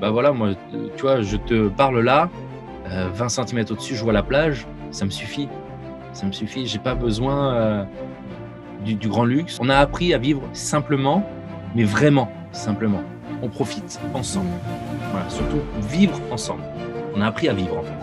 Bah voilà, moi, tu vois, je te parle là, 20 cm au-dessus, je vois la plage, ça me suffit. Ça me suffit, j'ai pas besoin euh, du, du, grand luxe. On a appris à vivre simplement, mais vraiment simplement. On profite ensemble. Voilà, surtout vivre ensemble. On a appris à vivre en fait.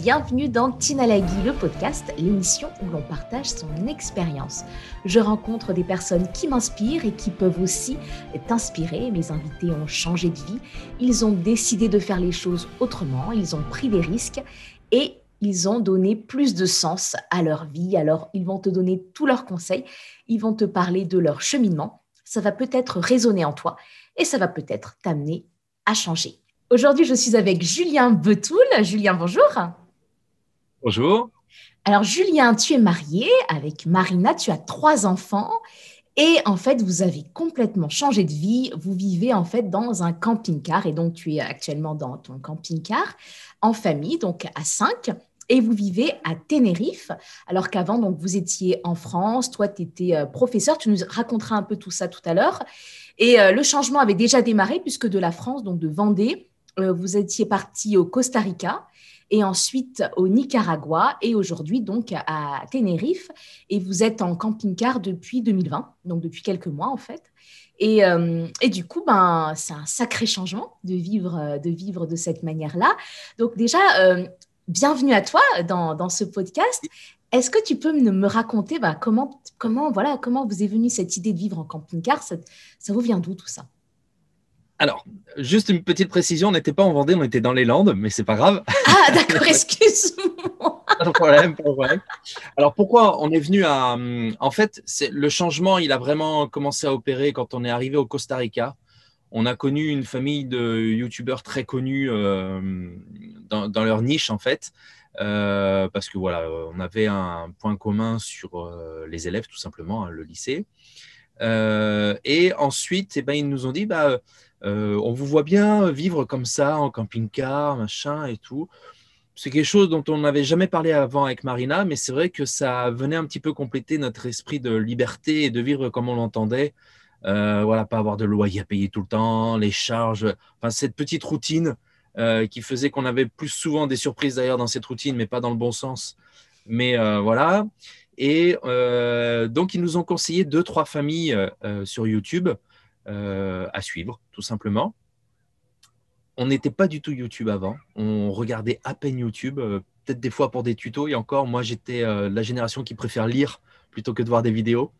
Bienvenue dans Tinalagi, le podcast, l'émission où l'on partage son expérience. Je rencontre des personnes qui m'inspirent et qui peuvent aussi t'inspirer. Mes invités ont changé de vie, ils ont décidé de faire les choses autrement, ils ont pris des risques et ils ont donné plus de sens à leur vie. Alors, ils vont te donner tous leurs conseils, ils vont te parler de leur cheminement. Ça va peut-être résonner en toi et ça va peut-être t'amener à changer. Aujourd'hui, je suis avec Julien Betoul. Julien, bonjour. Bonjour. Alors, Julien, tu es marié avec Marina, tu as trois enfants. Et en fait, vous avez complètement changé de vie. Vous vivez en fait dans un camping-car et donc tu es actuellement dans ton camping-car en famille, donc à cinq. Et vous vivez à Tenerife, alors qu'avant, donc vous étiez en France. Toi, tu étais euh, professeur. Tu nous raconteras un peu tout ça tout à l'heure. Et euh, le changement avait déjà démarré puisque de la France, donc de Vendée, euh, vous étiez parti au Costa Rica et ensuite au Nicaragua et aujourd'hui donc à Tenerife. Et vous êtes en camping-car depuis 2020, donc depuis quelques mois en fait. Et, euh, et du coup, ben, c'est un sacré changement de vivre, euh, de vivre de cette manière-là. Donc déjà, bienvenue à toi dans, dans ce podcast. Est-ce que tu peux me, me raconter ben, comment, comment, voilà, comment vous est venue cette idée de vivre en camping-car? Ça, ça vous vient d'où tout ça? Alors, juste une petite précision, on n'était pas en Vendée, on était dans les Landes, mais c'est pas grave. Ah, d'accord, excuse-moi. pas de problème, pas de problème. Alors, pourquoi on est venu à. En fait, le changement, il a vraiment commencé à opérer quand on est arrivé au Costa Rica. On a connu une famille de youtubeurs très connus euh, dans, leur niche, en fait. Euh, parce que voilà, on avait un point commun sur euh, les élèves, tout simplement, hein, le lycée. et ensuite, eh ben, ils nous ont dit, bah, euh, on vous voit bien vivre comme ça en camping-car, machin et tout. C'est quelque chose dont on n'avait jamais parlé avant avec Marina, mais c'est vrai que ça venait un petit peu compléter notre esprit de liberté et de vivre comme on l'entendait. Euh, voilà, pas avoir de loyer à payer tout le temps, les charges, enfin cette petite routine euh, qui faisait qu'on avait plus souvent des surprises d'ailleurs dans cette routine, mais pas dans le bon sens. Mais voilà. Et donc ils nous ont conseillé deux trois familles sur YouTube euh, à suivre, tout simplement. On n'était pas du tout YouTube avant. On regardait à peine YouTube, euh, peut-être des fois pour des tutos. Et encore, moi, j'étais euh, la génération qui préfère lire plutôt que de voir des vidéos.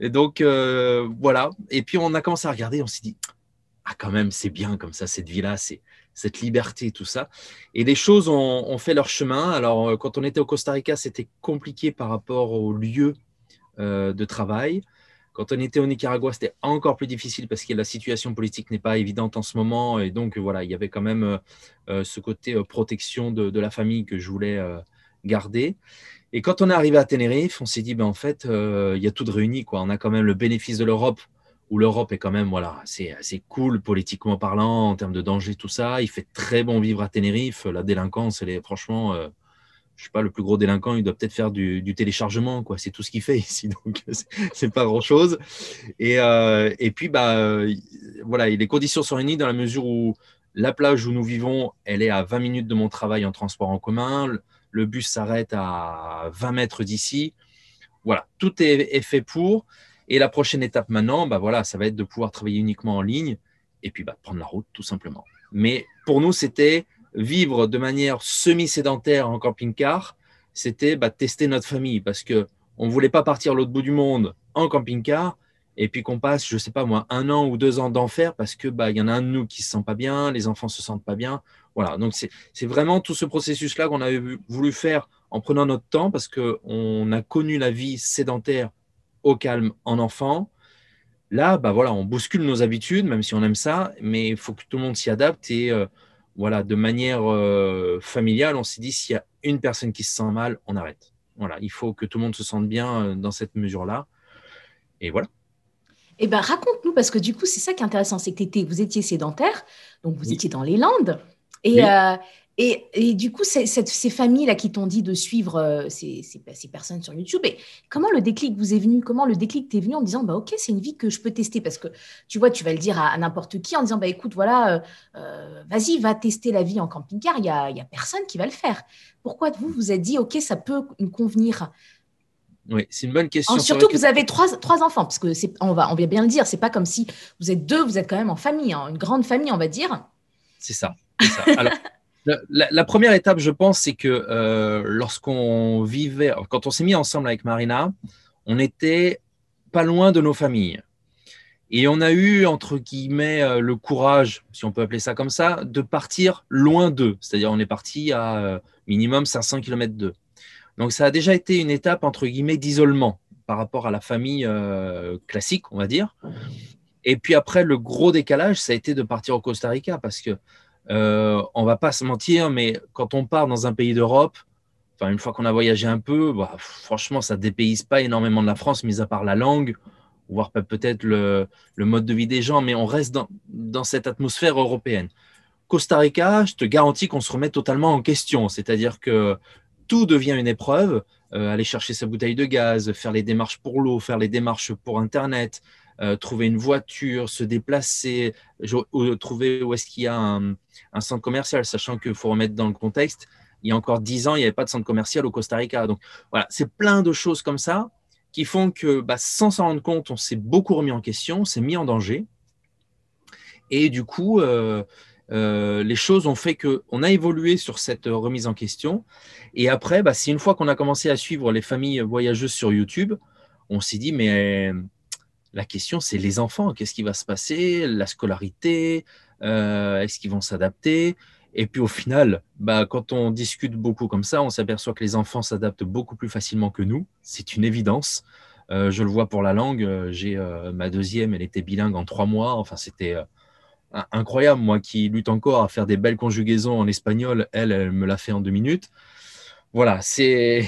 Et donc, voilà. Et puis, on a commencé à regarder. On s'est dit, ah, quand même, c'est bien comme ça, cette vie-là, c'est cette liberté, tout ça. Et les choses ont, fait leur chemin. Alors, quand on était au Costa Rica, c'était compliqué par rapport au lieu de travail. Quand on était au Nicaragua, c'était encore plus difficile parce que la situation politique n'est pas évidente en ce moment. Et donc, voilà, il y avait quand même euh, euh, ce côté euh, protection de, la famille que je voulais garder. Et quand on est arrivé à Tenerife, on s'est dit, ben, en fait, il y a tout de réuni. Quoi. On a quand même le bénéfice de l'Europe, où l'Europe est quand même voilà, c'est assez cool politiquement parlant, en termes de danger, tout ça. Il fait très bon vivre à Tenerife. La délinquance, elle est franchement je sais pas, le plus gros délinquant, il doit peut-être faire du, téléchargement, quoi. C'est tout ce qu'il fait ici, donc c'est pas grand chose. Et, euh, et puis, bah, euh, voilà, les conditions sont réunies dans la mesure où la plage où nous vivons, elle est à 20 minutes de mon travail en transport en commun. Le, bus s'arrête à 20 mètres d'ici. Voilà, tout est, fait pour. Et la prochaine étape maintenant, bah voilà, ça va être de pouvoir travailler uniquement en ligne et puis bah, prendre la route, tout simplement. Mais pour nous, c'était vivre de manière semi-sédentaire en camping-car, c'était bah, tester notre famille parce que on voulait pas partir l'autre bout du monde en camping-car et puis qu'on passe, je sais pas moi, un an ou deux ans d'enfer parce que bah y en a un de nous qui se sent pas bien, les enfants se sentent pas bien, voilà. Donc c'est vraiment tout ce processus-là qu'on avait voulu faire en prenant notre temps parce que on a connu la vie sédentaire au calme en enfant. Là, bah voilà, on bouscule nos habitudes, même si on aime ça, mais il faut que tout le monde s'y adapte et euh, voilà, de manière euh, familiale, on s'est dit s'il y a une personne qui se sent mal, on arrête. Voilà, il faut que tout le monde se sente bien euh, dans cette mesure-là. Et voilà. Eh ben, raconte-nous, parce que du coup, c'est ça qui est intéressant, c'est que vous étiez sédentaire, donc vous étiez dans les Landes. Et, euh, Et, du coup, ces familles-là qui t'ont dit de suivre euh, ces, personnes sur YouTube, et comment le déclic vous est venu? Comment le déclic t'est venu en disant, bah, OK, c'est une vie que je peux tester? Parce que tu vois, tu vas le dire à, n'importe qui en disant, bah, écoute, voilà, euh, euh, vas-y, va tester la vie en camping-car, il n'y a, y a personne qui va le faire. Pourquoi vous vous êtes dit, OK, ça peut nous convenir? Oui, c'est une bonne question. surtout que vous avez trois, trois enfants, parce que c'est, on va, on va bien le dire, c'est pas comme si vous êtes deux, vous êtes quand même en famille, hein, une grande famille, on va dire. C'est ça. ça. Alors, la, première étape, je pense, c'est que euh, lorsqu'on vivait, quand on s'est mis ensemble avec Marina, on n'était pas loin de nos familles. Et on a eu, entre guillemets, euh, le courage, si on peut appeler ça comme ça, de partir loin d'eux. C'est-à-dire, on est parti à euh, minimum 500 km d'eux. Donc, ça a déjà été une étape, entre guillemets, d'isolement par rapport à la famille classique, on va dire. Et puis après, le gros décalage, ça a été de partir au Costa Rica parce que euh, on va pas se mentir, mais quand on part dans un pays d'Europe, enfin une fois qu'on a voyagé un peu, bah, franchement, ça dépayse pas énormément de la France, mis à part la langue, voire peut-être le, mode de vie des gens, mais on reste dans, cette atmosphère européenne. Costa Rica, je te garantis qu'on se remet totalement en question, c'est-à-dire que tout devient une épreuve. Euh, aller chercher sa bouteille de gaz, faire les démarches pour l'eau, faire les démarches pour Internet, euh, trouver une voiture, se déplacer, trouver où est-ce qu'il y a un, centre commercial, sachant qu'il faut remettre dans le contexte, il y a encore dix ans, il n'y avait pas de centre commercial au Costa Rica. Donc voilà, c'est plein de choses comme ça qui font que bah, sans s'en rendre compte, on s'est beaucoup remis en question, on s'est mis en danger. Et du coup, euh, euh, les choses ont fait qu'on a évolué sur cette remise en question. Et après, bah, c'est une fois qu'on a commencé à suivre les familles voyageuses sur YouTube, on s'est dit, mais la question, c'est les enfants. Qu'est-ce qui va se passer? La scolarité euh, Est-ce qu'ils vont s'adapter? Et puis au final, bah, quand on discute beaucoup comme ça, on s'aperçoit que les enfants s'adaptent beaucoup plus facilement que nous. C'est une évidence. Euh, je le vois pour la langue. Euh, j'ai ma deuxième, elle était bilingue en trois mois. Enfin, c'était incroyable. Moi qui lutte encore à faire des belles conjugaisons en espagnol, elle, elle me l'a fait en deux minutes. Voilà, c'est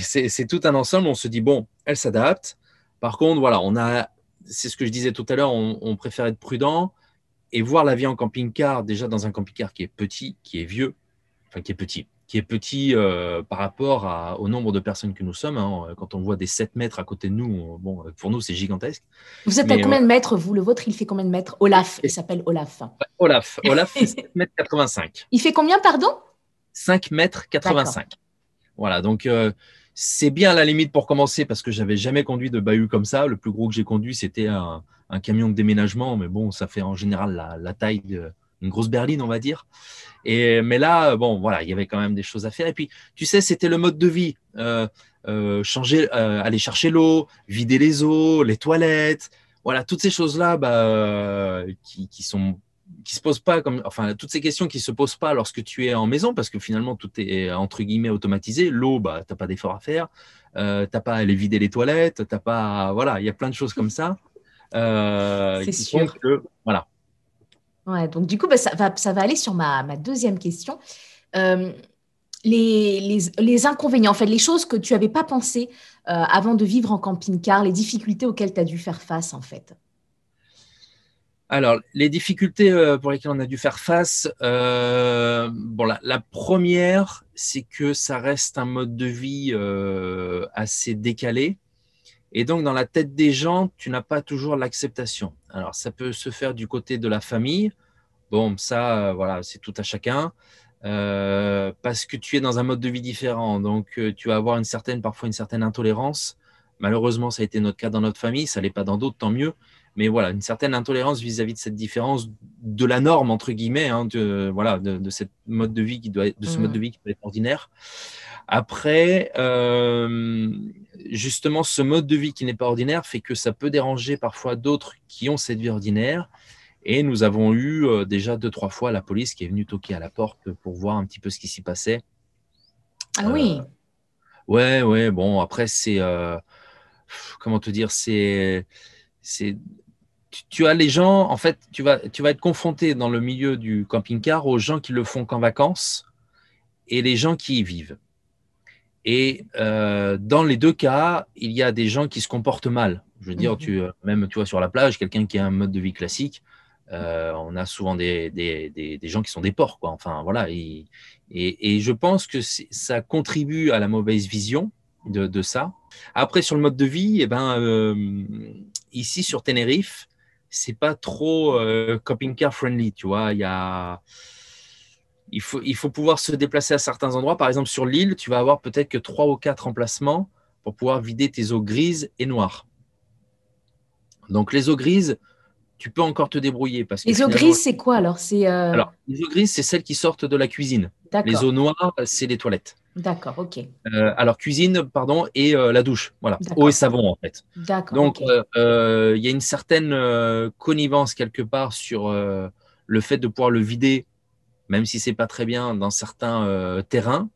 tout un ensemble. On se dit, bon, elle s'adapte. Par contre, voilà, on a c'est ce que je disais tout à l'heure, on, préfère être prudent et voir la vie en camping-car, déjà dans un camping-car qui est petit, qui est vieux, enfin qui est petit, qui est petit euh, par rapport au nombre de personnes que nous sommes. Hein. Quand on voit des 7 mètres à côté de nous, bon, pour nous, c'est gigantesque. Vous êtes à combien euh, de mètres, vous? Le vôtre, il fait combien de mètres? Olaf, il s'appelle Olaf. Olaf, Olaf, fait 7 mètres 85. Il fait combien, pardon? 5 mètres 85. Voilà, donc euh, c'est bien à la limite pour commencer parce que j'avais jamais conduit de bahut comme ça. Le plus gros que j'ai conduit, c'était un, camion de déménagement, mais bon, ça fait en général la, taille d'une grosse berline, on va dire. Et, mais là, bon, voilà, il y avait quand même des choses à faire. Et puis, tu sais, c'était le mode de vie. Euh, euh, changer, euh, aller chercher l'eau, vider les eaux, les toilettes, voilà, toutes ces choses-là bah, qui, qui, sont qui se posent pas comme, enfin, toutes ces questions qui se posent pas lorsque tu es en maison, parce que finalement tout est entre guillemets automatisé. L'eau, bah, t'as pas d'effort à faire, euh, t'as pas à aller vider les toilettes, t'as pas, voilà, il y a plein de choses comme ça. Euh, C'est sûr. Que, voilà. Ouais, donc du coup, bah, ça, va, ça va aller sur ma, ma deuxième question. Euh, les, les, les, inconvénients, en fait, les choses que tu n'avais pas pensé euh, avant de vivre en camping-car, les difficultés auxquelles tu as dû faire face, en fait. Alors, les difficultés euh, pour lesquelles on a dû faire face, euh, bon, la, première, c'est que ça reste un mode de vie euh, assez décalé. Et donc, dans la tête des gens, tu n'as pas toujours l'acceptation. Alors, ça peut se faire du côté de la famille. Bon, ça, voilà, c'est tout à chacun. parce que tu es dans un mode de vie différent. Donc, tu vas avoir une certaine, parfois une certaine intolérance. Malheureusement, ça a été notre cas dans notre famille. Ça n'est pas dans d'autres, tant mieux mais voilà, une certaine intolérance vis-à-vis de cette différence de la norme entre guillemets, hein, de, voilà, de, cette mode de vie qui doit être, de ce mode de vie qui doit être ordinaire. Après, euh, justement, ce mode de vie qui n'est pas ordinaire fait que ça peut déranger parfois d'autres qui ont cette vie ordinaire. Et nous avons eu euh, déjà deux, trois fois la police qui est venue toquer à la porte pour voir un petit peu ce qui s'y passait. Ah oui. Euh, ouais, ouais. Bon, après, c'est. comment te dire C'est c'est tu, as les gens, en fait, tu vas, tu vas être confronté dans le milieu du camping-car aux gens qui le font qu'en vacances et les gens qui y vivent. Et euh, dans les deux cas, il y a des gens qui se comportent mal. Je veux dire, mhm. tu, même tu vois sur la plage, quelqu'un qui a un mode de vie classique, Euh, on a souvent des, des, des, des, gens qui sont des porcs, quoi. Enfin, voilà. Et, et, et je pense que ça contribue à la mauvaise vision de, de, ça. Après, sur le mode de vie, eh ben, euh, ici sur Tenerife, c'est pas trop euh, camping car friendly, tu vois. Il y a il faut, il faut pouvoir se déplacer à certains endroits. Par exemple, sur l'île, tu vas avoir peut-être que trois ou quatre emplacements pour pouvoir vider tes eaux grises et noires. Donc, les eaux grises, tu peux encore te débrouiller. Parce que les eaux grises, c'est quoi alors? C'est euh... Alors, les eaux grises, c'est celles qui sortent de la cuisine. Les eaux noires, c'est les toilettes. D'accord, ok. Euh, alors, cuisine, pardon, et euh, la douche. Voilà, eau et savon, en fait. D'accord. Donc, il okay. Euh, y a une certaine connivence quelque part sur le fait de pouvoir le vider même si c'est pas très bien dans certains terrains.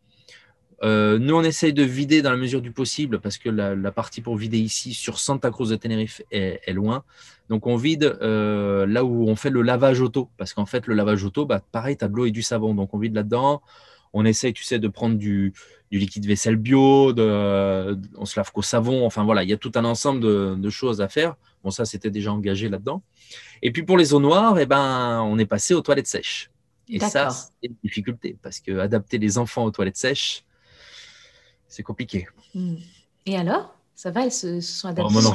Nous, on essaye de vider dans la mesure du possible parce que la, la partie pour vider ici sur Santa Cruz de Tenerife est, est loin. Donc, on vide là où on fait le lavage auto parce qu'en fait, le lavage auto, bah, pareil, tu as de l'eau et du savon. Donc, on vide là-dedans. On essaye, tu sais, de prendre du, du liquide vaisselle bio, de, on se lave qu'au savon. Enfin, voilà, il y a tout un ensemble de, de choses à faire. Bon, ça, c'était déjà engagé là-dedans. Et puis, pour les eaux noires, eh ben, on est passé aux toilettes sèches. Et ça, c'est une difficulté parce que adapter les enfants aux toilettes sèches, c'est compliqué. Hmm. Et alors? Ça va, elles se, se sont adaptées oh, non,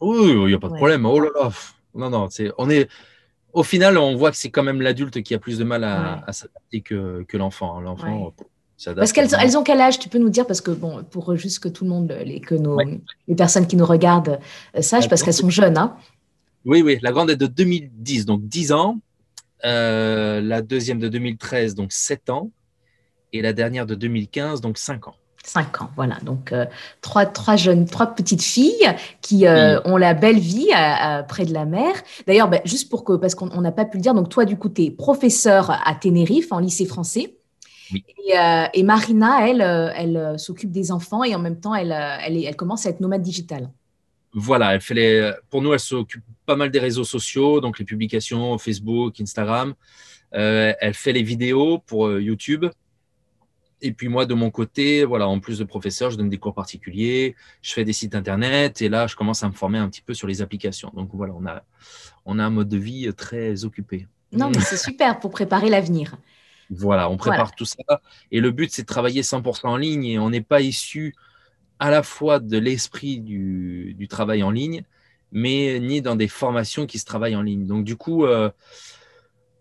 Oui, il n'y a pas de ouais. problème. Oh là là. Non, non, c'est, on est, au final, on voit que c'est quand même l'adulte qui a plus de mal à, ouais. à s'adapter que, que l'enfant. L'enfant, ouais. Parce qu'elles elles ont quel âge Tu peux nous dire? Parce que bon, pour juste que tout le monde, les, que nos, les personnes qui nous regardent euh, sachent, parce qu'elles sont jeunes. Hein. Oui, oui. La grande est de 2010, donc 10 ans. Euh, la deuxième de 2013, donc 7 ans, et la dernière de 2015, donc 5 ans. 5 ans, voilà. Donc, euh, trois, trois, jeunes, trois petites filles qui euh, oui. ont la belle vie à, à, près de la mer. D'ailleurs, bah, juste pour que, parce qu'on n'a pas pu le dire, donc toi, du coup, tu es professeur à Tenerife, en lycée français. Oui. Et, euh, et, Marina, elle, elle s'occupe des enfants et en même temps, elle, elle, elle commence à être nomade digitale. Voilà, elle fait les, pour nous, elle s'occupe pas mal des réseaux sociaux, donc les publications Facebook, Instagram. Euh, elle fait les vidéos pour euh, YouTube. Et puis moi, de mon côté, voilà, en plus de professeur, je donne des cours particuliers, je fais des sites internet et là, je commence à me former un petit peu sur les applications. Donc voilà, on a, on a un mode de vie très occupé. Non, mais c'est super pour préparer l'avenir. Voilà, on prépare voilà. tout ça. Et le but, c'est de travailler 100% en ligne et on n'est pas issu à la fois de l'esprit du, du, travail en ligne, mais ni dans des formations qui se travaillent en ligne. Donc, du coup, euh,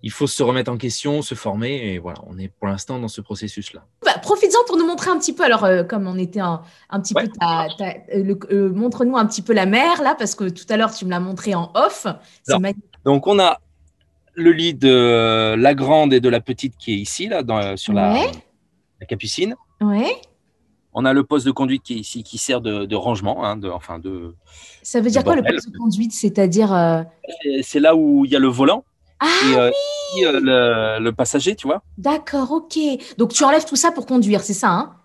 il faut se remettre en question, se former, et voilà, on est pour l'instant dans ce processus-là. Bah, Profites-en pour nous montrer un petit peu, alors, euh, comme on était un, un petit ouais. peu, euh, euh, montre-nous un petit peu la mer, là, parce que tout à l'heure, tu me l'as montré en off. Donc, on a le lit de la grande et de la petite qui est ici, là, dans, sur la, ouais. la capucine. Oui. On a le poste de conduite qui est ici, qui sert de, de rangement, hein, de, enfin de. Ça veut dire quoi le poste de conduite? C'est-à-dire euh... C'est là où il y a le volant. Ah et, euh, oui et, euh, le, le, passager, tu vois. D'accord, ok. Donc tu enlèves tout ça pour conduire, c'est ça hein?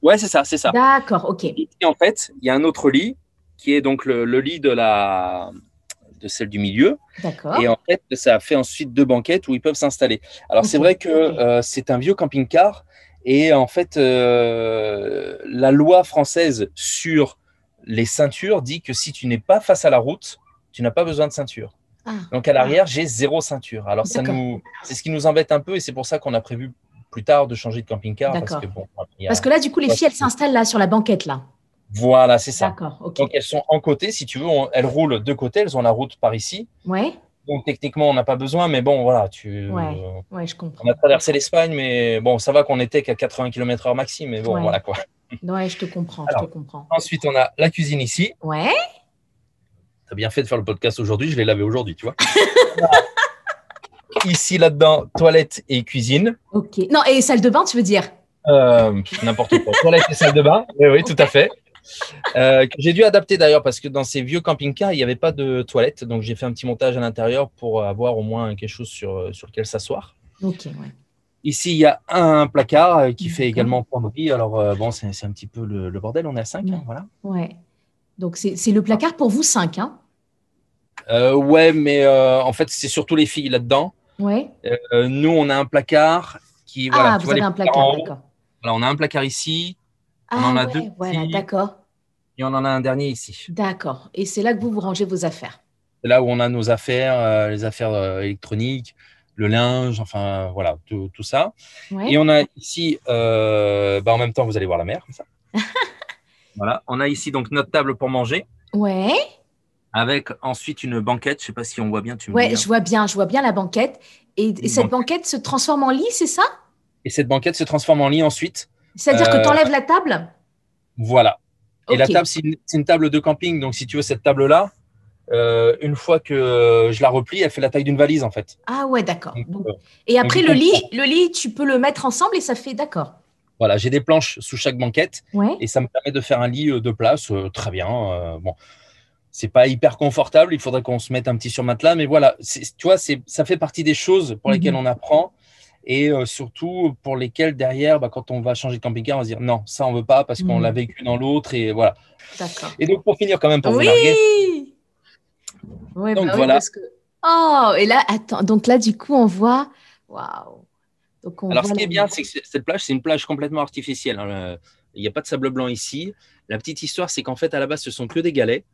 Ouais, c'est ça, c'est ça. D'accord, ok. Et, et, en fait, il y a un autre lit qui est donc le, le lit de la de celle du milieu. D'accord. Et en fait, ça fait ensuite deux banquettes où ils peuvent s'installer. Alors okay. c'est vrai que okay. euh, c'est un vieux camping-car et en fait, la loi française sur les ceintures dit que si tu n'es pas face à la route, tu n'as pas besoin de ceinture. Ah. Donc à l'arrière, j'ai zéro ceinture. Alors ça nous, c'est ce qui nous embête un peu et c'est pour ça qu'on a prévu plus tard de changer de camping-car. Parce que, bon, parce que là, du coup, les filles, elles s'installent là sur la banquette là. Voilà, c'est ça. Okay. Donc elles sont en côté, si tu veux, on, elles roulent de côté, elles ont la route par ici. Ouais. Donc techniquement, on n'a pas besoin, mais bon, voilà, tu. Ouais, ouais, je comprends. On a traversé l'Espagne, mais bon, ça va qu'on était qu'à 80 km/h maxi, mais bon, ouais. voilà quoi. Ouais, je te comprends, Alors, je te comprends. Ensuite, on a la cuisine ici. Ouais. T'as bien fait de faire le podcast aujourd'hui, je l'ai lavé aujourd'hui, tu vois. ici, là-dedans, toilette et cuisine. Ok. Non, et salle de bain, tu veux dire? Euh, N'importe quoi. toilette et salle de bain. Oui, oui, okay. tout à fait. Euh, que j'ai dû adapter d'ailleurs parce que dans ces vieux camping-cars, il n'y avait pas de toilette. Donc j'ai fait un petit montage à l'intérieur pour avoir au moins quelque chose sur, sur lequel s'asseoir. Ok, ouais. Ici, il y a un placard qui fait également penderie. Alors euh, bon, c'est un petit peu le, le, bordel. On est à 5, ouais. hein, voilà. Ouais. Donc c'est le placard pour vous 5, hein euh, Ouais, mais euh, en fait, c'est surtout les filles là-dedans. Ouais. Euh, nous, on a un placard qui. Ah, voilà, vous avez un placard, d'accord. Voilà, on a un placard ici. Ah, on en a ouais, deux. Voilà, d'accord. Et on en a un dernier ici. D'accord. Et c'est là que vous vous rangez vos affaires. C'est là où on a nos affaires, les affaires électroniques, le linge, enfin voilà, tout, ça. Et on a ici, bah, en même temps, vous allez voir la mer. Ça. voilà, on a ici donc notre table pour manger. Ouais. Avec ensuite une banquette. Je sais pas si on voit bien. Tu ouais, je vois bien, je vois bien la banquette. Et, cette banquette. se transforme en lit, c'est ça? Et cette banquette se transforme en lit ensuite. C'est-à-dire que tu enlèves la table? Voilà. Et la table, c'est une, table de camping. Donc, si tu veux, cette table-là, euh, une fois que je la replie, elle fait la taille d'une valise, en fait. Ah ouais, d'accord. Euh, et après, le lit, le lit, tu peux le mettre ensemble et ça fait d'accord. Voilà, j'ai des planches sous chaque banquette et ça me permet de faire un lit euh, de place. très bien. bon, c'est pas hyper confortable. Il faudrait qu'on se mette un petit surmatelas, mais voilà, tu vois, ça fait partie des choses pour lesquelles mhm. on apprend et euh, surtout pour lesquelles derrière, bah, quand on va changer de camping-car, on va se dire non, ça on veut pas parce qu'on l'a mhm. vécu dans l'autre et voilà. Et donc pour finir quand même pour oui vous larguer. Oui, donc bah voilà. Oh, et là, attends, donc là du coup on voit, waouh. Alors ce qui est bien, c'est que cette plage, c'est une plage complètement artificielle. Hein. Il n'y a pas de sable blanc ici. La petite histoire, c'est qu'en fait, à la base, ce sont que des galets.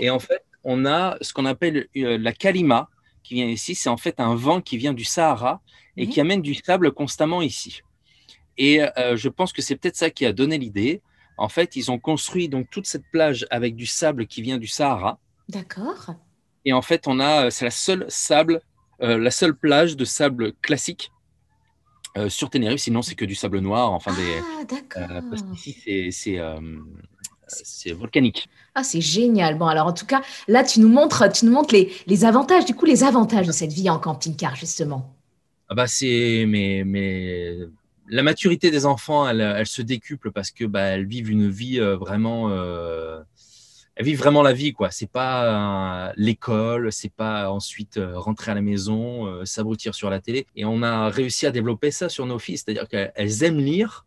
Et en fait, on a ce qu'on appelle euh, la kalima qui vient ici. C'est en fait un vent qui vient du Sahara et qui amène du sable constamment ici. Et euh, je pense que c'est peut-être ça qui a donné l'idée. En fait, ils ont construit donc toute cette plage avec du sable qui vient du Sahara. D'accord. Et en fait, on a, c'est la seule sable, euh, la seule plage de sable classique sur Tenerife. Sinon, c'est que du sable noir. Enfin, ah, d'accord. parce qu'ici, c'est c'est volcanique. Ah, c'est génial. Bon, alors en tout cas, là, tu nous montres, tu nous montres les, les avantages, du coup, les avantages de cette vie en camping-car, justement. Ah bah, c'est, mais, mais la maturité des enfants, elle, elle se décuple parce que bah, elles vivent une vie euh, vraiment, euh, elles vivent vraiment la vie, quoi. C'est pas l'école, c'est pas ensuite euh, rentrer à la maison, s'abrutir sur la télé. Et on a réussi à développer ça sur nos filles, c'est-à-dire qu'elles aiment lire,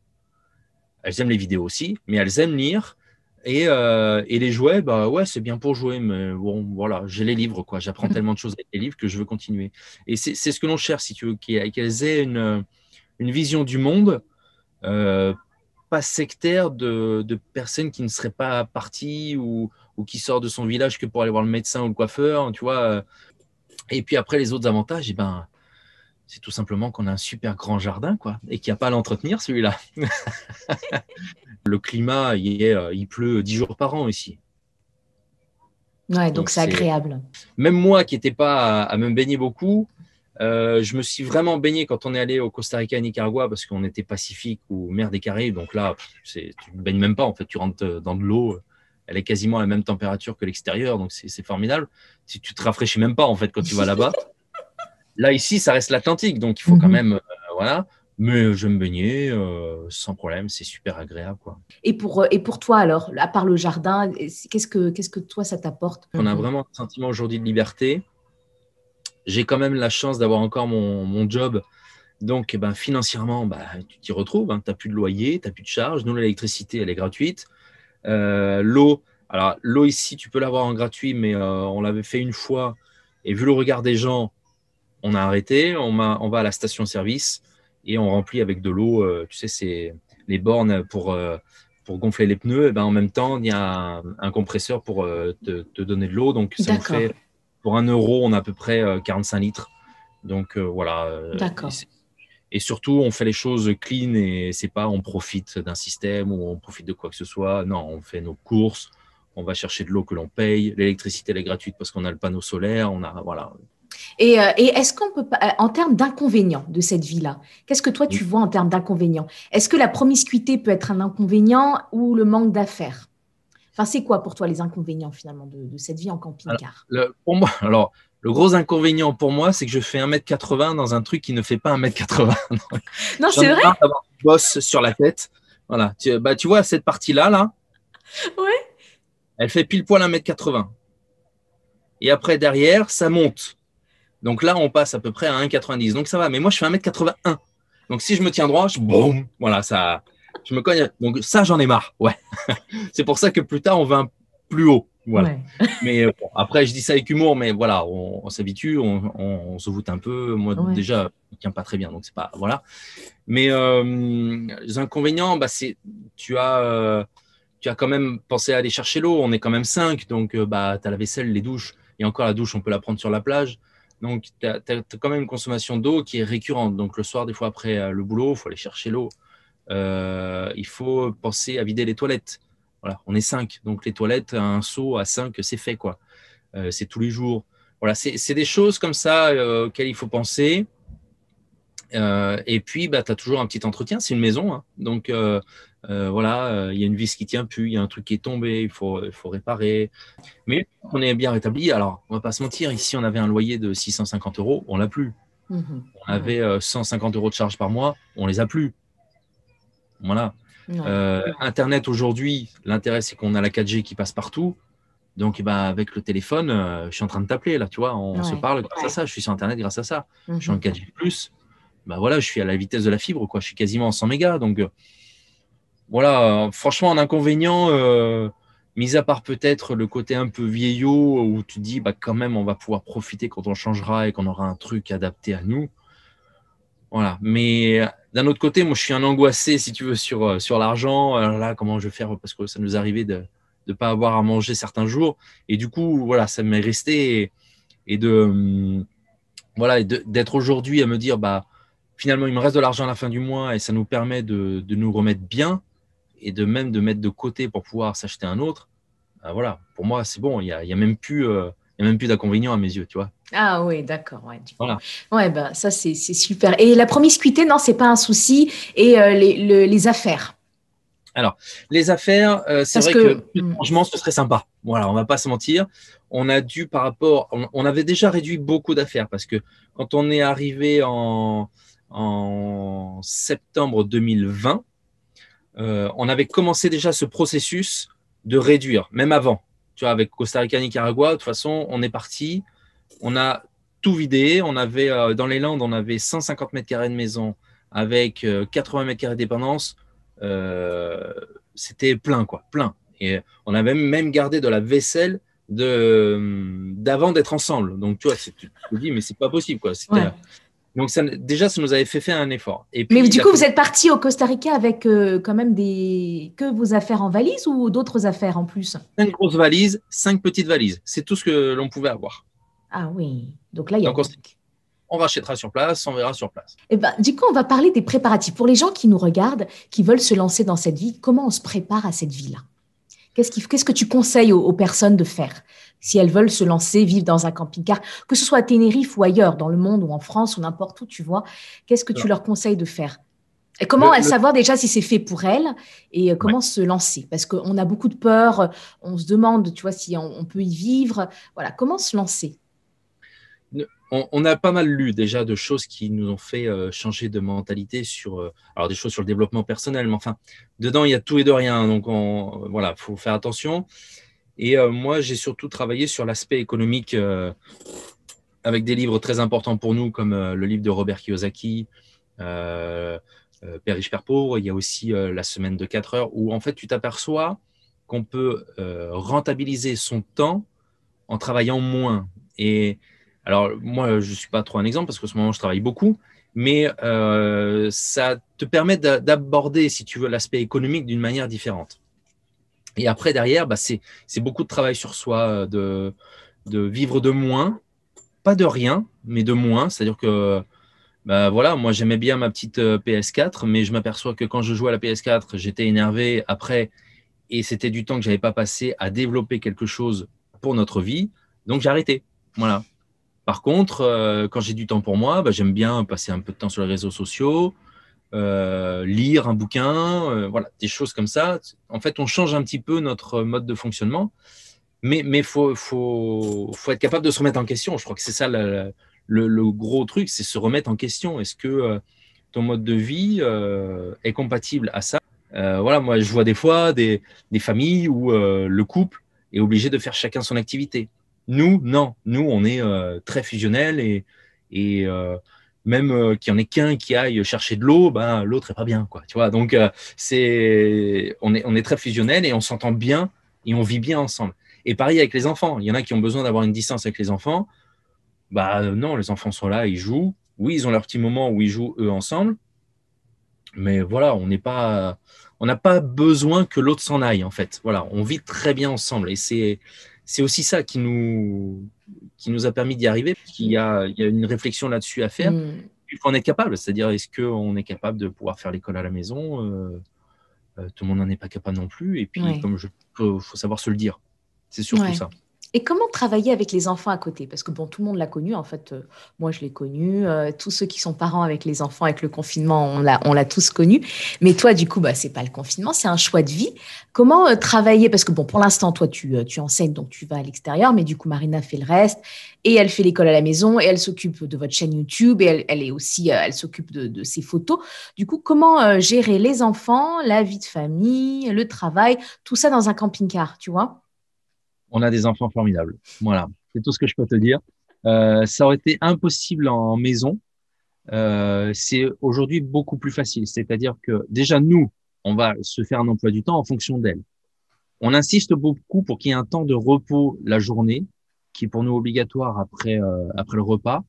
elles aiment les vidéos aussi, mais elles aiment lire et, euh, et, les jouets, bah ouais, c'est bien pour jouer, mais bon, voilà, j'ai les livres, quoi. J'apprends tellement de choses avec les livres que je veux continuer. Et c'est ce que l'on cherche, si tu veux, qu'elles aient une, une, vision du monde, euh, pas sectaire de, de, personnes qui ne seraient pas parties ou, ou, qui sortent de son village que pour aller voir le médecin ou le coiffeur, tu vois. Et puis après, les autres avantages, eh ben, c'est tout simplement qu'on a un super grand jardin, quoi, et qu'il n'y a pas à l'entretenir, celui-là. le climat, il, est, euh, il pleut dix jours par an ici. Ouais, donc, c'est agréable. Même moi qui n'étais pas à, me baigner beaucoup, euh, je me suis vraiment baigné quand on est allé au Costa Rica et Nicaragua parce qu'on était Pacifique ou mer des Caraïbes. Donc là, tu ne baignes même pas. En fait, tu rentres euh, dans de l'eau. Elle est quasiment à la même température que l'extérieur. Donc c'est formidable. Si tu te rafraîchis même pas en fait quand tu vas là-bas. Là, ici, ça reste l'Atlantique, donc il faut quand mhm. même. Euh, voilà. Mais je me baigner euh, sans problème, c'est super agréable. Quoi. Et, pour, euh, et pour toi, alors, à part le jardin, qu'est-ce que, qu'est-ce que toi, ça t'apporte? On a vraiment un sentiment aujourd'hui de liberté. J'ai quand même la chance d'avoir encore mon, mon job. Donc, eh ben, financièrement, bah, tu t'y retrouves. Hein. Tu n'as plus de loyer, tu n'as plus de charges. Nous, l'électricité, elle est gratuite. L'eau, alors l'eau ici, tu peux l'avoir en gratuit, mais on l'avait fait une fois. Et vu le regard des gens, on a arrêté, on, on, va à la station-service et on remplit avec de l'eau. Euh, tu sais, c'est les bornes pour, euh, pour gonfler les pneus. Et ben, en même temps, il y a un, compresseur pour euh, te, donner de l'eau. Donc, ça fait, pour un euro, on a à peu près 45 litres. Donc, voilà. D'accord. Et, surtout, on fait les choses clean et c'est pas on profite d'un système ou on profite de quoi que ce soit. Non, on fait nos courses. On va chercher de l'eau que l'on paye. L'électricité, elle est gratuite parce qu'on a le panneau solaire. On a, voilà, euh, et, est-ce qu'on peut, euh, en termes d'inconvénients de cette vie-là, qu'est-ce que toi tu vois en termes d'inconvénients? Est-ce que la promiscuité peut être un inconvénient ou le manque d'affaires? Enfin, c'est quoi pour toi les inconvénients finalement de, cette vie en camping-car? Pour moi, alors le gros inconvénient pour moi, c'est que je fais 1m80 dans un truc qui ne fait pas 1m80. non, c'est vrai. Avoir une bosse sur la tête. Voilà. Tu, bah, tu vois cette partie-là, là, ouais. elle fait pile poil 1m80. Et après, derrière, ça monte. Donc là, on passe à peu près à 1,90. Donc ça va. Mais moi, je fais 1m81. Donc si je me tiens droit, je boum, voilà, ça, je me cogne. Donc ça, j'en ai marre. Ouais. c'est pour ça que plus tard, on va plus haut. Voilà. mais euh, après, je dis ça avec humour, mais voilà, on, s'habitue, on, se voûte un peu. Moi, déjà, je ne tiens pas très bien, donc c'est pas voilà. Mais euh, les inconvénients, bah, c'est tu as euh, tu as quand même pensé à aller chercher l'eau. On est quand même cinq, donc bah, tu as la vaisselle, les douches Et encore, la douche, on peut la prendre sur la plage. Donc, tu as, quand même une consommation d'eau qui est récurrente. Donc, le soir, des fois, après euh, le boulot, il faut aller chercher l'eau. Euh, il faut penser à vider les toilettes. Voilà, on est cinq. Donc, les toilettes, un seau à cinq, c'est fait. quoi. Euh, c'est tous les jours. Voilà, c'est des choses comme ça auxquelles il faut penser. et puis, bah, tu as toujours un petit entretien. C'est une maison. Hein. Donc, euh, voilà, euh, il y a une vis qui tient plus, il y a un truc qui est tombé, il faut, il faut réparer. Mais on est bien rétabli. Alors, on va pas se mentir, ici, on avait un loyer de 650 euros, on l'a plus. Mhm. On avait 150 euh, euros de charges par mois, on les a plus. Voilà. Internet aujourd'hui, l'intérêt c'est qu'on a la 4G qui passe partout. Donc, ben, avec le téléphone, je suis en train de t'appeler là, tu vois, on se parle grâce à ça. Je suis sur Internet grâce à ça. Je suis en 4G+. Bah voilà, je suis à la vitesse de la fibre, quoi. Je suis quasiment en 100 mégas. Donc, voilà, franchement, un inconvénient, euh, mis à part peut-être le côté un peu vieillot où tu dis, bah, quand même, on va pouvoir profiter quand on changera et qu'on aura un truc adapté à nous. Voilà. Mais d'un autre côté, moi, je suis un angoissé, si tu veux, sur, euh, sur l'argent. là, comment je vais faire? Parce que ça nous arrivait de ne pas avoir à manger certains jours. Et du coup, voilà, ça m'est resté. Et, de hum, voilà, d'être aujourd'hui à me dire, bah, finalement, il me reste de l'argent à la fin du mois et ça nous permet de, de nous remettre bien et de même de mettre de côté pour pouvoir s'acheter un autre, bah voilà, pour moi, c'est bon. Il n'y a, même plus, euh, a même plus d'inconvénients à mes yeux, tu vois. Ah oui, d'accord. Ouais, voilà. Ouais, bah, ça, c'est super. Et la promiscuité, non, c'est pas un souci. Et euh, les, les, affaires alors, les affaires, euh, c'est vrai que, franchement, ce serait sympa. Voilà, on va pas se mentir. On a dû, par rapport, on, avait déjà réduit beaucoup d'affaires parce que quand on est arrivé en, en septembre 2020, euh, on avait commencé déjà ce processus de réduire, même avant. Tu vois, avec Costa Rica, Nicaragua, de toute façon, on est parti. On a tout vidé. On avait, euh, dans les Landes, on avait 150 mètres carrés de maison avec 80 euh, mètres carrés de dépendance. C'était plein, quoi, plein. Et on avait même gardé de la vaisselle d'avant d'être ensemble. Donc, tu vois, tu te dis, mais c'est pas possible, quoi. Donc déjà, ça nous avait fait faire un effort. Et Mais du coup, vous êtes parti au Costa Rica avec euh, quand même des que vos affaires en valise ou d'autres affaires en plus? Cinq grosses valises, cinq petites valises. C'est tout ce que l'on pouvait avoir. Ah oui. Donc là, il y a. on, rachètera sur place, on verra sur place. Et eh ben, du coup, on va parler des préparatifs. Pour les gens qui nous regardent, qui veulent se lancer dans cette vie, comment on se prépare à cette vie-là? Qu'est-ce que tu conseilles aux, personnes de faire? Si elles veulent se lancer, vivre dans un camping-car, que ce soit à Tenerife ou ailleurs, dans le monde ou en France ou n'importe où, tu vois Qu'est-ce que tu leur conseilles de faire? Et comment savoir déjà si c'est fait pour elles et euh, comment se lancer? Parce qu'on a beaucoup de peur, on se demande, tu vois, si on peut y vivre. Voilà, comment se lancer? On, a pas mal lu déjà de choses qui nous ont fait euh, changer de mentalité sur, euh, alors des choses sur le développement personnel, mais enfin, dedans, il y a tout et de rien. Donc, on, voilà, faut faire attention. Et euh, moi, j'ai surtout travaillé sur l'aspect économique avec des livres très importants pour nous, comme le livre de Robert Kiyosaki, Père riche, Père pauvre. Il y a aussi La semaine de 4 heures, où en fait, tu t'aperçois qu'on peut rentabiliser son temps en travaillant moins. Et alors, moi, je ne suis pas trop un exemple parce qu'en ce moment, je travaille beaucoup, mais euh, ça te permet d'aborder, si tu veux, l'aspect économique d'une manière différente. Et après, derrière, bah, c'est beaucoup de travail sur soi, de, de, vivre de moins, pas de rien, mais de moins. C'est-à-dire que, bah, voilà, moi, j'aimais bien ma petite euh, PS4, mais je m'aperçois que quand je jouais à la PS4, j'étais énervé après, et c'était du temps que je n'avais pas passé à développer quelque chose pour notre vie. Donc, j'ai arrêté. Voilà. Par contre, euh, quand j'ai du temps pour moi, bah, j'aime bien passer un peu de temps sur les réseaux sociaux, euh, lire un bouquin, euh, voilà, des choses comme ça. En fait, on change un petit peu notre mode de fonctionnement, mais il faut, faut, faut, être capable de se remettre en question. Je crois que c'est ça le, gros truc, c'est se remettre en question. Est-ce que ton mode de vie est compatible à ça? Voilà, moi, je vois des fois des, familles où le couple est obligé de faire chacun son activité. Nous, non. Nous, on est euh, très fusionnel et, euh, même euh, qu'il n'y en ait qu'un qui aille chercher de l'eau, ben, l'autre est pas bien. Quoi, tu vois Donc, c'est, on, est, on est très fusionnel et on s'entend bien et on vit bien ensemble. Et pareil avec les enfants. Il y en a qui ont besoin d'avoir une distance avec les enfants. Bah non, les enfants sont là, ils jouent. Oui, ils ont leur petit moment où ils jouent eux ensemble. Mais voilà, on n'est pas, on n'a pas besoin que l'autre s'en aille en fait. Voilà, on vit très bien ensemble et c'est c'est aussi ça qui nous, qui nous a permis d'y arriver, parce qu'il y a, il y a une réflexion là-dessus à faire. Mm. Il faut en être capable, c'est-à-dire est-ce qu'on est capable de pouvoir faire l'école à la maison euh, euh, Tout le monde n'en est pas capable non plus. Et puis, comme je faut, faut savoir se le dire. C'est surtout ça. Et comment travailler avec les enfants à côté? Parce que bon, tout le monde l'a connu, en fait, euh, moi je l'ai connu, euh, tous ceux qui sont parents avec les enfants, avec le confinement, on l'a, tous connu. Mais toi, du coup, bah, c'est pas le confinement, c'est un choix de vie. Comment euh, travailler? Parce que bon, pour l'instant, toi, tu, tu enseignes, donc tu vas à l'extérieur, mais du coup, Marina fait le reste, et elle fait l'école à la maison, et elle s'occupe de votre chaîne YouTube, et elle, elle est aussi, elle s'occupe de, de, ses photos. Du coup, comment gérer les enfants, la vie de famille, le travail, tout ça dans un camping-car, tu vois? On a des enfants formidables. Voilà, c'est tout ce que je peux te dire. Euh, ça aurait été impossible en maison. Euh, c'est aujourd'hui beaucoup plus facile. C'est-à-dire que déjà, nous, on va se faire un emploi du temps en fonction d'elles. On insiste beaucoup pour qu'il y ait un temps de repos la journée, qui est pour nous obligatoire après, euh, après le repas.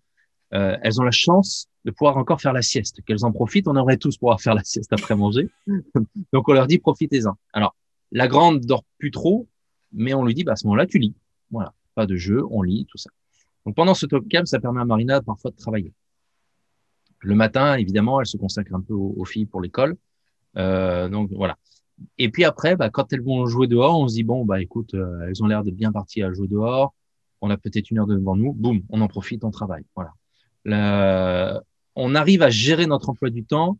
elles ont la chance de pouvoir encore faire la sieste, qu'elles en profitent. On aimerait tous pouvoir faire la sieste après manger. Donc, on leur dit profitez-en. Alors, la grande dort plus trop, mais on lui dit, bah, à ce moment-là, tu lis. Voilà, pas de jeu, on lit, tout ça. Donc pendant ce top cam, ça permet à Marina parfois de travailler. Le matin, évidemment, elle se consacre un peu aux, filles pour l'école. Euh, donc voilà. Et puis après, bah, quand elles vont jouer dehors, on se dit bon, bah écoute, euh, elles ont l'air d'être bien parties à jouer dehors. On a peut-être une heure devant nous. Boum, on en profite, on travaille. Voilà. on arrive à gérer notre emploi du temps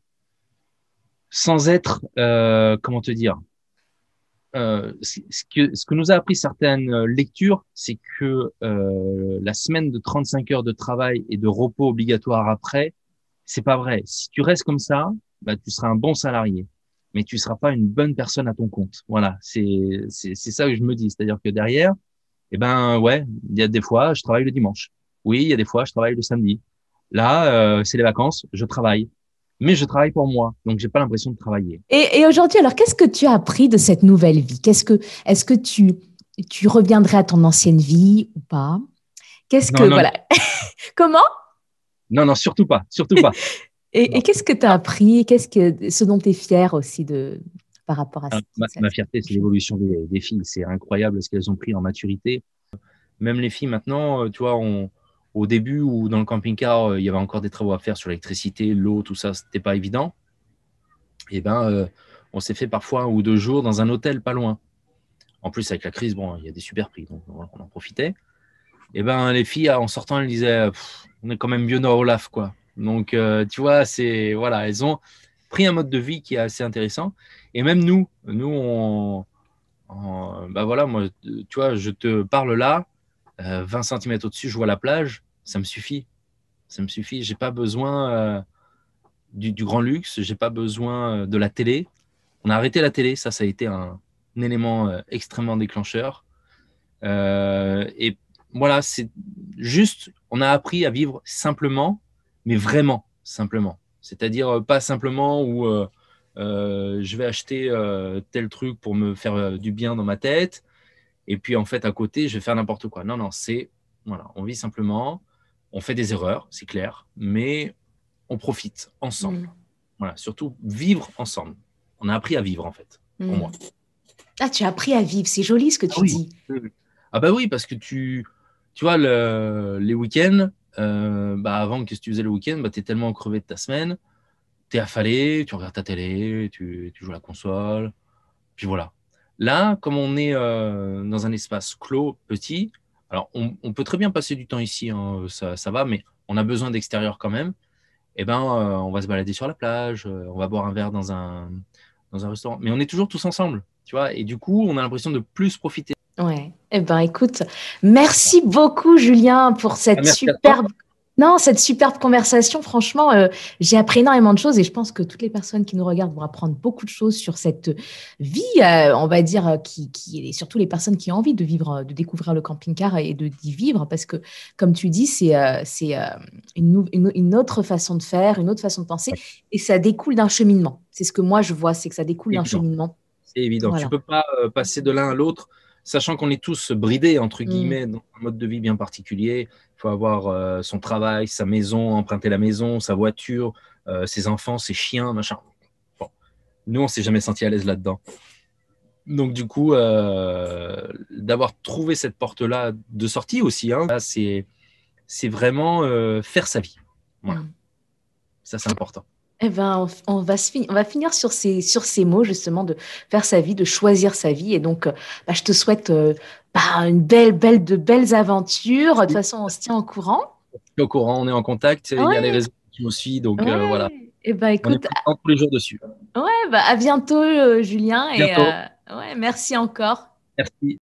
sans être, euh, comment te dire, euh, ce, que, ce que nous a appris certaines euh, lectures, c'est que euh, la semaine de 35 heures de travail et de repos obligatoire après, c'est pas vrai. Si tu restes comme ça, bah, tu seras un bon salarié, mais tu seras pas une bonne personne à ton compte. Voilà, c'est c'est ça que je me dis. C'est-à-dire que derrière, eh ben ouais, il y a des fois, je travaille le dimanche. Oui, il y a des fois, je travaille le samedi. Là, euh, c'est les vacances, je travaille mais je travaille pour moi, donc j'ai pas l'impression de travailler. Et, aujourd'hui, alors qu'est-ce que tu as appris de cette nouvelle vie? Qu'est-ce que, est-ce que tu, tu reviendrais à ton ancienne vie ou pas? Qu'est-ce que, voilà, comment? Non, non, surtout pas, surtout pas. et, qu'est-ce que tu as appris? Qu'est-ce que, ce dont tu es fier aussi de, par rapport à ça ah, ma, fierté, c'est l'évolution des, des filles. C'est incroyable ce qu'elles ont pris en maturité. Même les filles maintenant, euh, tu vois, on au début où dans le camping-car, euh, il y avait encore des travaux à faire sur l'électricité, l'eau, tout ça, c'était pas évident. Et eh ben, euh, on s'est fait parfois un ou deux jours dans un hôtel pas loin. En plus, avec la crise, bon, il y a des super prix, donc on en profitait. Et eh ben, les filles, en sortant, elles disaient, on est quand même mieux dans Olaf, quoi. Donc, euh, tu vois, c'est voilà, elles ont pris un mode de vie qui est assez intéressant. Et même nous, nous, on, bah voilà, moi, tu vois, je te parle là, 20 euh, cm au-dessus, je vois la plage, ça me suffit. Ça me suffit. J'ai pas besoin euh, du, grand luxe, j'ai pas besoin euh, de la télé. On a arrêté la télé, ça, ça a été un, élément extrêmement déclencheur. et voilà, c'est juste, on a appris à vivre simplement, mais vraiment simplement. C'est-à-dire pas simplement où je vais acheter tel truc pour me faire du bien dans ma tête, et puis en fait à côté, je vais faire n'importe quoi. Non, non, c'est voilà, on vit simplement, on fait des erreurs, c'est clair, mais on profite ensemble. Mm. Voilà, surtout vivre ensemble. On a appris à vivre en fait, pour mm. moi. Ah, tu as appris à vivre, c'est joli ce que tu ah dis. Ah bah oui, parce que tu, tu vois, le, les week-ends, euh, bah avant, qu'est-ce que tu faisais le week-end bah, Tu es tellement crevé de ta semaine, tu es affalé, tu regardes ta télé, tu, tu joues à la console, puis voilà. Là, comme on est euh, dans un espace clos, petit, alors on, peut très bien passer du temps ici, hein, ça, va, mais on a besoin d'extérieur quand même. Eh ben, euh, on va se balader sur la plage, euh, on va boire un verre dans un, dans un restaurant. Mais on est toujours tous ensemble, tu vois, et du coup, on a l'impression de plus profiter. Ouais. Eh ben, écoute, merci beaucoup, Julien, pour cette ah, superbe non, cette superbe conversation, franchement, euh, j'ai appris énormément de choses et je pense que toutes les personnes qui nous regardent vont apprendre beaucoup de choses sur cette vie, euh, on va dire, euh, qui, qui, et surtout les personnes qui ont envie de vivre, de découvrir le camping-car et de d'y vivre, parce que, comme tu dis, c'est c'est une, une, autre façon de faire, une autre façon de penser, et ça découle d'un cheminement. C'est ce que moi je vois, c'est que ça découle d'un cheminement. C'est évident. Tu ne peux pas passer de l'un à l'autre sachant qu'on est tous bridés, entre mm. guillemets, dans un mode de vie bien particulier. Il faut avoir euh, son travail, sa maison, emprunter la maison, sa voiture, euh, ses enfants, ses chiens, machin. Nous, on s'est jamais senti à l'aise là-dedans. Donc, du coup, euh, d'avoir trouvé cette porte-là de sortie aussi. Hein. C'est vraiment faire sa vie. Voilà. Mm. Ça, c'est important. Eh ben, on, va on va finir sur ces, sur ces mots, justement, de faire sa vie, de choisir sa vie. Et donc, euh, bah, je te souhaite euh, bah, une belle, belle, de belles aventures. De toute façon, on se tient au courant. Au courant, on est en contact. Il y a les réseaux qui nous suivent. Donc, voilà. Et eh ben, écoute, on est tous les jours dessus. Ouais, bah, à bientôt, Julien. Et, ouais, merci encore. Merci.